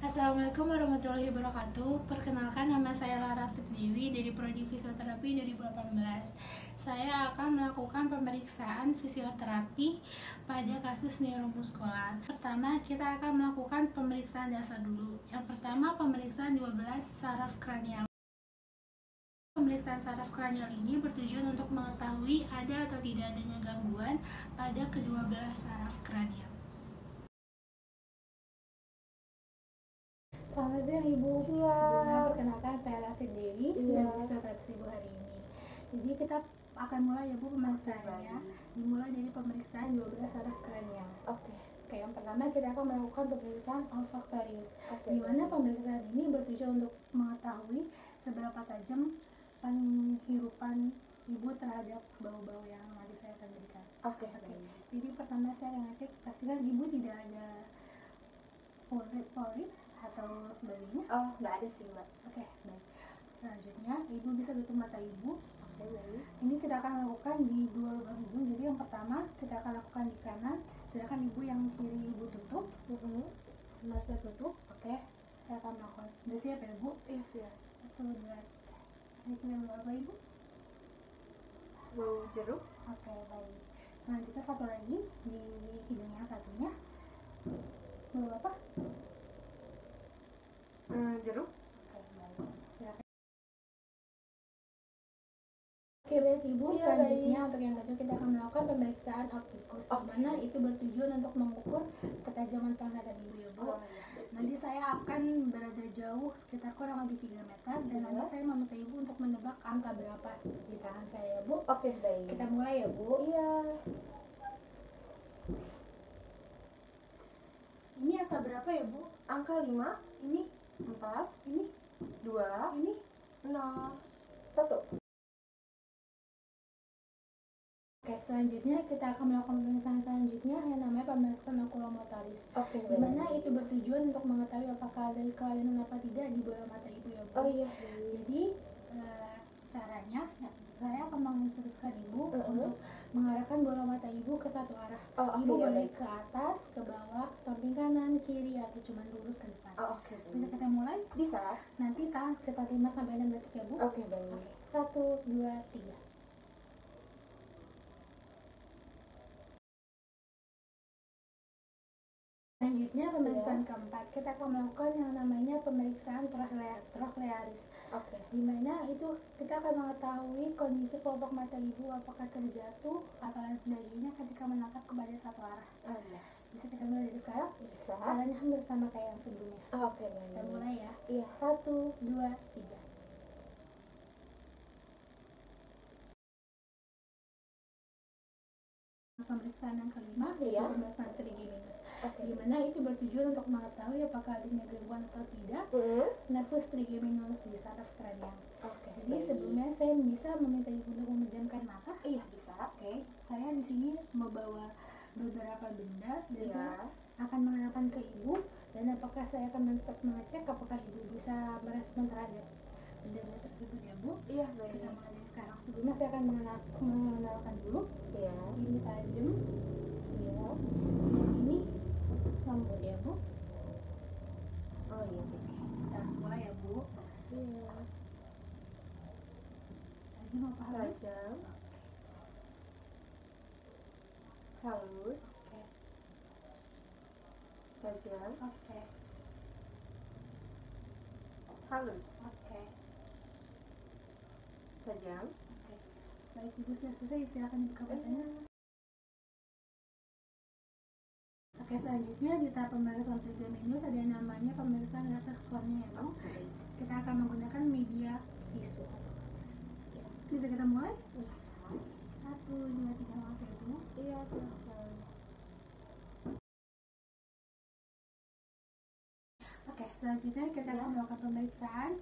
Assalamualaikum warahmatullahi wabarakatuh. Perkenalkan nama saya Lara Dewi dari Prodi Fisioterapi 2018. Saya akan melakukan pemeriksaan fisioterapi pada kasus neuromuskular. Pertama, kita akan melakukan pemeriksaan dasar dulu. Yang pertama, pemeriksaan 12 saraf kranial. Pemeriksaan saraf kranial ini bertujuan untuk mengetahui ada atau tidak adanya gangguan pada kedua belah saraf kranial. Selamat siang Ibu. Sebelumnya perkenalkan saya Rasid Dewi Iya. sebagai fisioterapis Ibu hari ini. Jadi kita akan mulai ya Bu pemeriksaannya. Dimulai dari pemeriksaan 12 saraf kranial. Oke. Oke, yang pertama kita akan melakukan pemeriksaan olfaktorius. Oke. Di mana pemeriksaan ini bertujuan untuk mengetahui seberapa tajam penghirupan Ibu terhadap bau-bau yang nanti saya akan berikan. Oke. Oke. Jadi pertama saya akan ngecek pastikan Ibu tidak ada polip-polip atau sebagainya. Oh, nggak ada sih mbak. Oke, baik. Selanjutnya, ibu bisa tutup mata ibu. Oke baik. Ini kita akan lakukan di dua lubang hidung. Jadi yang pertama kita akan lakukan di kanan, sedangkan ibu yang kiri ibu tutup. Mhm. Sama saya tutup. Oke, saya akan melakukan. Sudah siap ya bu? Iya siap. Satu, dua. Saya kirim apa ibu? Bau jeruk. Oke, baik. Selanjutnya satu lagi di hidung yang satunya. Bau apa? Hmm, jeruk. Oke, baik. Silakan. Oke baik ibu, Iya, selanjutnya untuk yang kedua kita akan melakukan pemeriksaan optikus Oke. mana itu bertujuan untuk mengukur ketajaman penglihatan ibu ya bu. Oh, iya. Nanti saya akan berada jauh sekitar kurang lebih 3 meter dan Iya. nanti saya meminta ibu untuk menebak angka berapa di tangan saya ya bu. Oke baik. Kita mulai ya bu. Iya. Ini angka berapa ya bu? Angka 5, Ini, 4, ini, 2, ini. 0, 1. Oke selanjutnya kita akan melakukan pemeriksaan selanjutnya yang namanya pemeriksaan okulomotoris. Oke di mana baik. itu bertujuan untuk mengetahui apakah ada kelainan apa tidak di bola mata ibu ya bu. Oh iya. Jadi eh, caranya ya, saya akan menginstruksikan ibu Mhm. untuk mengarahkan bola mata ibu ke satu arah. Oh oke ibu ya boleh ke atas, ke bawah, ke samping kanan, kiri atau cuma lurus ke depan. Oh oke Bisa kita mulai? Bisa. Nanti tahan sekitar 5 sampai 6 detik ya bu. Oke baik. Satu, dua, tiga. Selanjutnya pemeriksaan keempat kita akan melakukan yang namanya pemeriksaan trochlea- trochlearis Oke. di mana itu kita akan mengetahui kondisi kelopak mata ibu apakah terjatuh atau lain sebagainya ketika menatap kepada satu arah Oh iya. bisa kita mulai dari sekarang Bisa. caranya hampir sama kayak yang sebelumnya Oh, Oke kita baik. mulai ya Iya. satu dua tiga pemeriksaan yang kelima Iya. pemeriksaan trigeminus Oke. di mana itu bertujuan untuk mengetahui apakah adanya gangguan atau tidak Mhm. nervus trigeminus di saraf kranial. Oke. Jadi baik. sebelumnya saya bisa meminta ibu untuk memejamkan mata. Iya bisa. Oke, saya di sini membawa beberapa benda dan Iya. saya akan mengenalkan ke ibu dan apakah saya akan mengecek, mengecek apakah ibu bisa merespon terhadap benda-benda tersebut ya bu. Iya Kita baik. mulai dari sekarang. Sebelumnya saya akan mengenal, mengenalkan dulu. Iya. Ini tajam, Iya. dan ini lembut ya bu. Oh iya baik. Kita mulai ya bu. Iya. Tajam apa halus? Tajam. Halus. Oke. Tajam. Oke. Halus. Oke. Tajam. Oke. Baik, Ibu sudah selesai, silakan dibuka matanya. Oke, selanjutnya di tahap pemeriksaan trigeminus ada yang namanya pemeriksaan refleks kornea ya. Oke. Kita akan menggunakan media tisu. Bisa kita mulai? Bisa. Satu, dua, tiga, maaf ya, Bu. Iya silahkan. Oke, selanjutnya kita akan melakukan pemeriksaan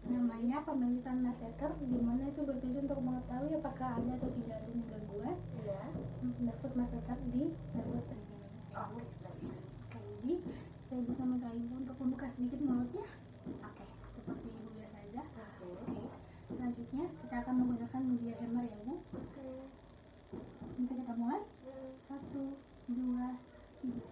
namanya pemeriksaan Masseter di mana itu bertujuan untuk mengetahui apakah ada atau tidak adanya gangguan Iya. nervus Masseter di nervus trigeminus ya, baik. Oke, jadi saya bisa minta ibu untuk membuka sedikit mulutnya. Oke, seperti ibu biasa aja. Oke. Oke, selanjutnya kita akan menggunakan media hammer ya bu. Oke. Bisa kita mulai? Hmm. Satu, dua, tiga.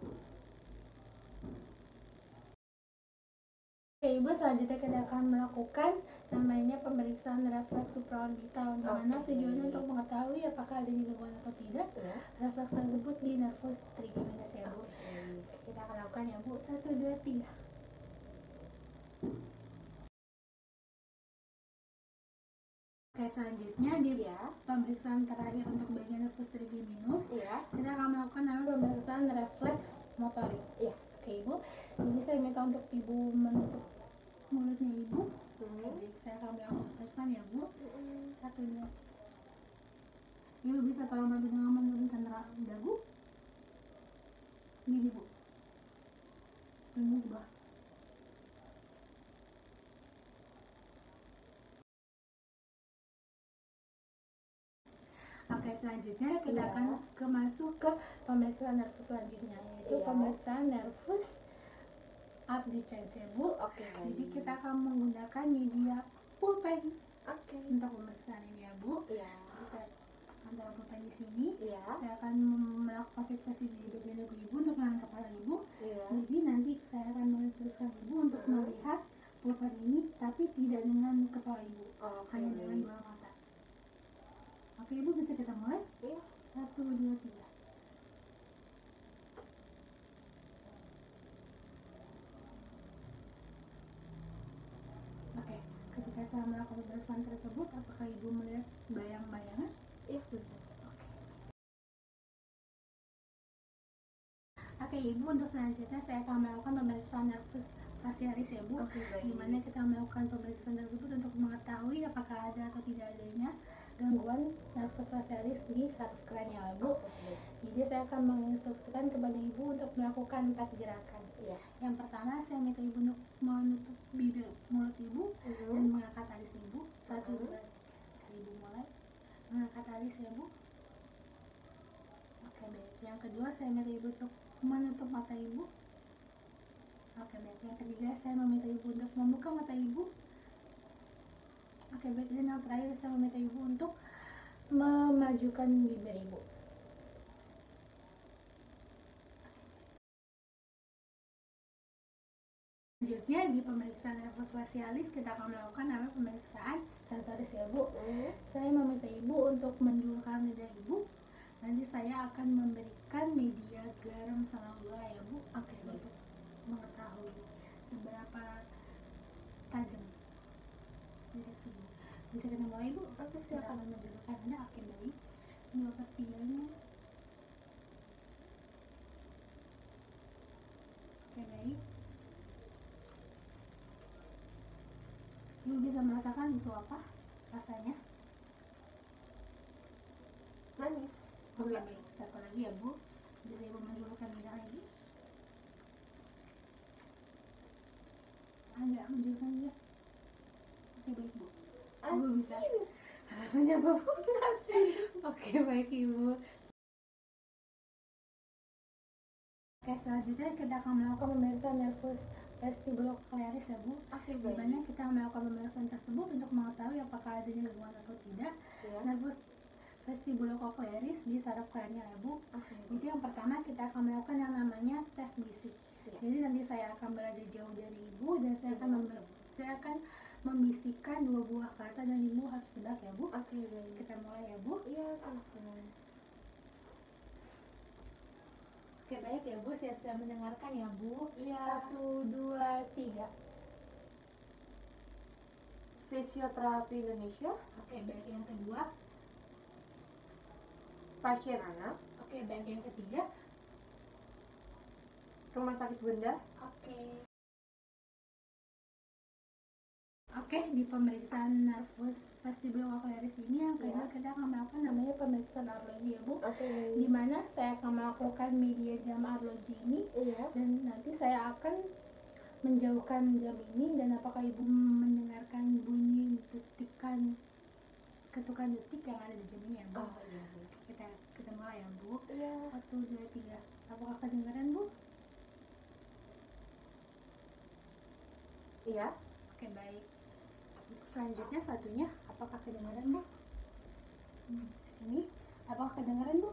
Ibu, selanjutnya kita akan melakukan namanya pemeriksaan refleks supraorbital, di mana Oke. tujuannya untuk mengetahui apakah ada gangguan atau tidak Iya. refleks tersebut di nervus trigeminus ya Bu. Kita akan lakukan ya Bu, satu, dua, tiga. Oke, selanjutnya di Iya. pemeriksaan terakhir untuk bagian nervus trigeminus, Iya. kita akan melakukan namanya pemeriksaan refleks motorik. Iya. Oke Ibu, jadi saya minta untuk Ibu menutup mulutnya Ibu. Baik, saya akan melakukan pemeriksaan ya Bu. Satu, dua, tiga. Ibu bisa tolong bantu dengan menurunkan dagu. Gini Bu. Ke bawah. Oke, selanjutnya kita Iya. akan ke masuk ke pemeriksaan nervus selanjutnya yaitu Iya. pemeriksaan nervus abducens ya Bu. Oke. Jadi kita akan menggunakan media pulpen Oke. untuk pemeriksaan ini ya Bu. Iya. Jadi saya akan taruh pulpen di sini. Iya. Saya akan melakukan fiksasi di bagian dagu ibu untuk menahan kepala ibu. Iya. Jadi nanti saya akan menginstruksikan ibu untuk Hmm. melihat pulpen ini, tapi tidak dengan kepala ibu, Oke. hanya dengan bola mata. Oke ibu bisa kita mulai? Iya. Satu, dua, tiga. Oke, saya melakukan pemeriksaan tersebut, apakah ibu melihat bayang-bayangan? Iya. benar. Oke ibu, untuk selanjutnya saya akan melakukan pemeriksaan nervus facialis ya bu. Oke baik. Di mana kita melakukan pemeriksaan tersebut untuk mengetahui apakah ada atau tidak adanya gangguan nervus facialis di saraf kranial ya bu. Oke, baik. Jadi saya akan menginstruksikan kepada ibu untuk melakukan empat gerakan. Iya. Yang pertama saya minta ibu untuk menutup bibir mulut ibu dan Hmm. mengangkat alis ibu. Satu Mhm. dua. Bisa ibu mulai mengangkat alis ya bu. Oke baik. Yang kedua saya minta ibu untuk menutup mata ibu. Oke baik. Yang ketiga saya meminta ibu untuk membuka mata ibu. Oke baik. Dan yang terakhir saya meminta ibu untuk memajukan bibir ibu. Selanjutnya di pemeriksaan nervus facialis kita akan melakukan namanya pemeriksaan sensoris ya bu. Hmm. Saya meminta ibu untuk menjulurkan lidah ibu. Nanti saya akan memberikan media garam sama gula ya bu. Oke untuk mengetahui seberapa tajam deteksi. Bisa kita mulai bu? Oke, Saya silakan. akan menjulurkan anda. Oke baik. Dua per tiganya. Oke baik. Ibu bisa merasakan itu apa rasanya? Manis. Satu lagi ya Bu. Ibu menjulurkan lidah lagi? Ah, menjulurkan lidah. Oke baik Bu. Ibu bisa. Rasanya Bu? Oke baik Ibu. Oke selanjutnya kita akan melakukan pemeriksaan nervus vestibulocularis ya Bu. Oke Di baik. mana kita melakukan pemeriksaan tersebut untuk mengetahui apakah adanya gangguan atau tidak Iya. nervus vestibulococlearis di saraf kranial ya Bu. Oke. Jadi yang pertama kita akan melakukan yang namanya tes bisik. Iya. Jadi nanti saya akan berada jauh dari ibu dan saya akan mem- saya akan membisikkan dua buah kata dan ibu harus tebak ya Bu. Oke baik. Kita mulai ya Bu. Iya silakan. Oke baik ya Bu, siap-siap mendengarkan ya Bu. Iya. Satu, dua, tiga. Fisioterapi Indonesia. Oke baik yang kedua. Pasien anak. Oke baik yang ketiga. Rumah sakit Bunda. Oke. Oke, di pemeriksaan nervus vestibulococlearis ini yang kedua Iya. kita akan melakukan namanya pemeriksaan arloji ya Bu. Oke. Di mana saya akan melakukan media jam arloji ini Iya. dan nanti saya akan menjauhkan jam ini dan apakah ibu mendengarkan bunyi detikan ketukan detik yang ada di jam ini ya Bu? Oh iya. Kita kita mulai ya Bu. Iya. Satu dua tiga. Apakah kedengaran Bu? Iya. Oke baik. Selanjutnya satunya, apakah kedengaran bu? Hmm, Sini, apakah kedengaran bu?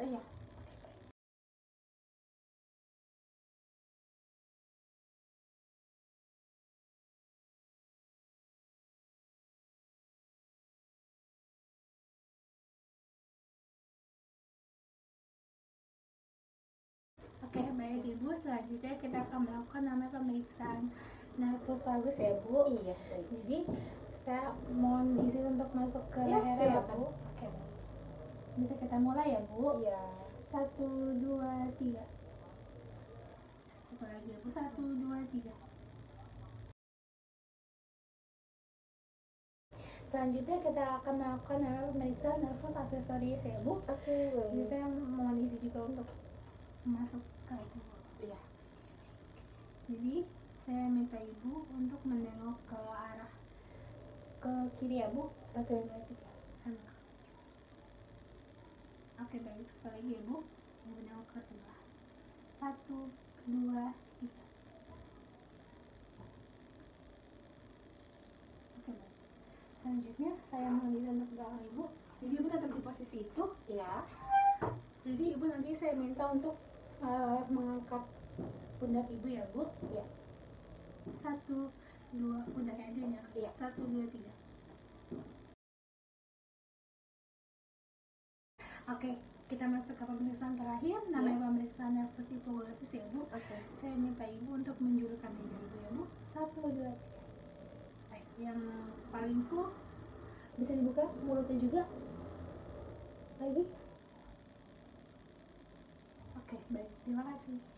Iya. Baik ibu, selanjutnya kita akan melakukan namanya pemeriksaan nervus vagus ya bu. Iya, baik. Jadi saya mohon izin untuk masuk ke Ya, ya bu. Oke. Bisa kita mulai ya bu. Iya. Satu dua tiga. Satu lagi ya bu. Satu dua tiga. Selanjutnya kita akan melakukan namanya pemeriksaan nervus aksesoris ya bu. Oke, Jadi baik. saya mohon izin juga untuk masuk ke ibu. Iya. Jadi saya minta ibu untuk menengok ke arah ke kiri ya bu. Satu dua tiga. Sana. Oke baik sekali lagi ya bu. Ibu menengok ke sebelah. Satu dua tiga. Oke baik. Selanjutnya saya izin untuk belakang ibu. Jadi ibu tetap di posisi itu. Iya. Jadi ibu nanti saya minta untuk eh, mengangkat pundak ibu ya bu. Iya. Satu, dua, pundaknya aja ya. Iya. Satu, dua, tiga. Oke, kita masuk ke pemeriksaan terakhir. Namanya pemeriksaan nervus hipoglossus ya bu. Oke. Saya minta ibu untuk menjulurkan dada ibu ya bu. Satu, dua, tiga. Baik, yang paling full bisa dibuka mulutnya juga. Lagi. Oke, baik. 你们来吃。